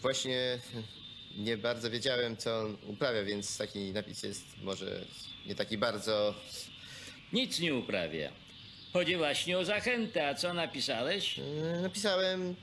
właśnie nie bardzo wiedziałem, co on uprawia, więc taki napis jest może nie taki bardzo... Nic nie uprawia. Chodzi właśnie o zachętę, a co napisałeś? E, napisałem